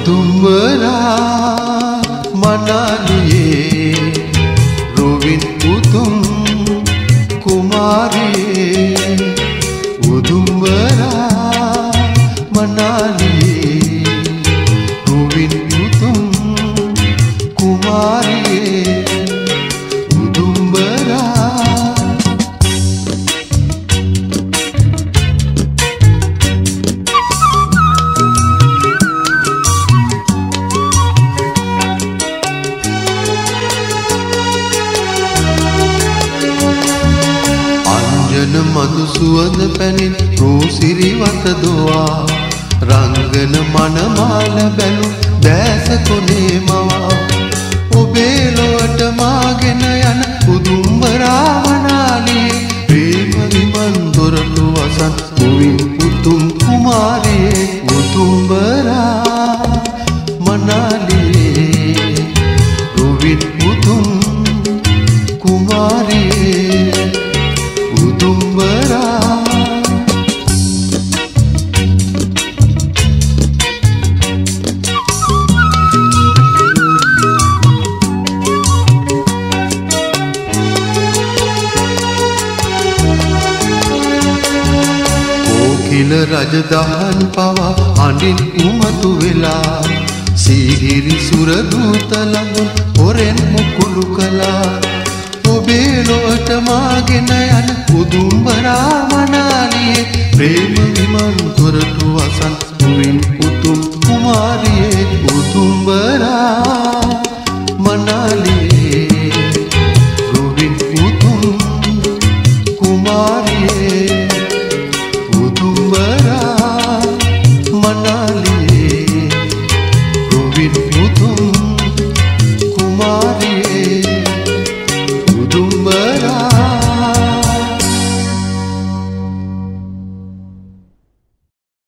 උතුම්වරා මනාලියේ රොවින් උතුම් කුමාරියේ උතුම්වරා මනාලියේ රොවින් උතුම් කුමාරියේ මඳු සුවඳ පැනින් රූසිරි වත දොවා. රංගන මනමාල බැලු දැස කොනේ මවා. ඔබේ ලොවට මාගෙන උදුම්බරා කෝකිල රජදහන් පවා අඩින් උමතු වෙලා. සීහිරි සුරදූත ළඟ හොරෙන් මුකුළු කළා. ඔබේ ලොවට මාගෙන යන උදුම්බරා මනාලියේ ප්‍රේම විමන් කොරටු වසන් මුවින් උතුම් කුමාරියේ උදුම්බරා මනාලියේ රුවින් උතුම් කුමාරියේ